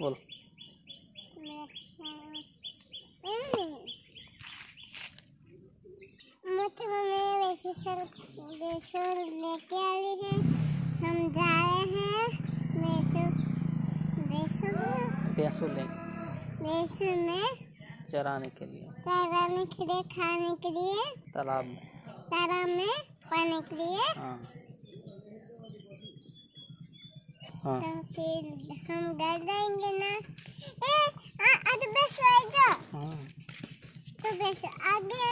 बोल। मुझे मम्मी वैसे सर वैसे लेके आ रही है। हम जा रहे हैं वैसे वैसे पैसों में चराने के लिए। तैराने के लिए खाने के लिए तालाब में। तालाब में पाने के लिए। हाँ। हाँ। तो फिर हम घर जाएँगे ना। ए आ आज बस जाओ हाँ। तो बस आगे।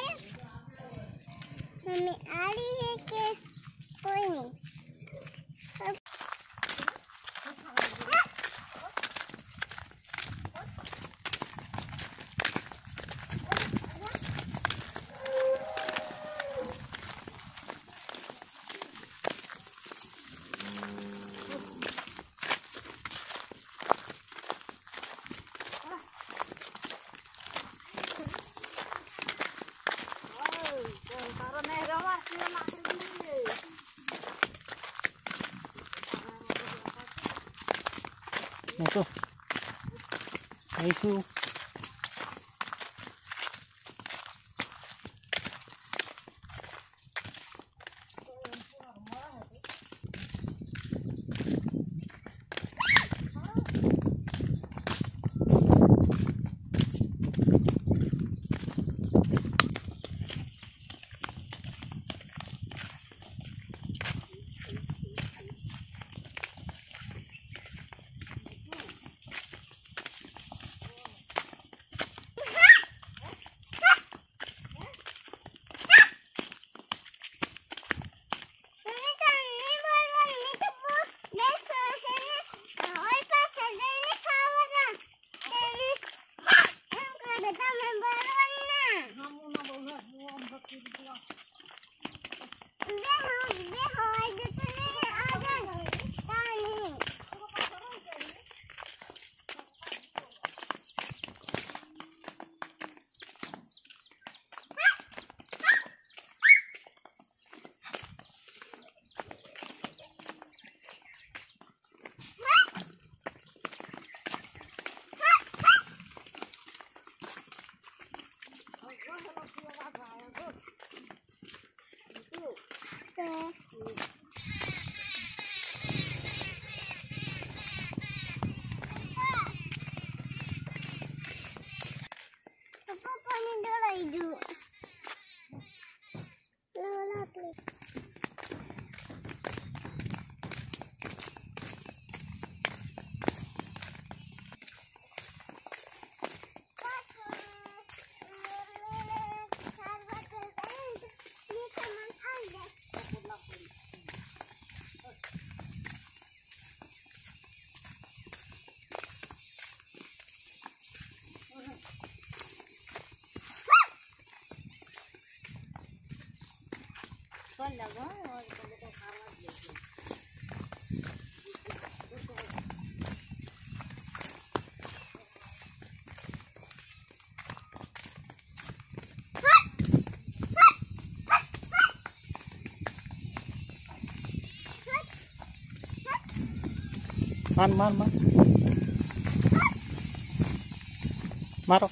मम्मी आ रही है कि कोई नहीं। Ito. Nice तो Man, man, man. Maro.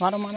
மாற மாற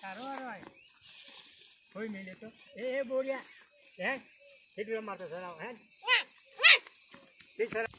તારો વારો આવ્યો કોઈ નહીં લેતો. એ એ બોલ્યા. હે? કેટલો માટે સરાવ હે? તે સરાવ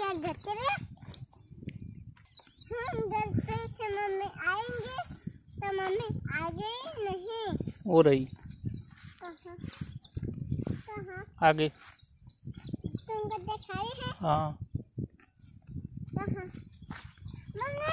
गया घर पे हम घर पे से मम्मी आएँगे तो मम्मी आ गई नहीं। हो रही। कहाँ? कहाँ? आगे। तुमको दिखाई है? हाँ। कहाँ? मम्मी?